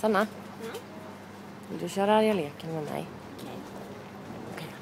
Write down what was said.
Sanna, Mm. vill du köra arga leken med mig? Okej. Okay. Okay.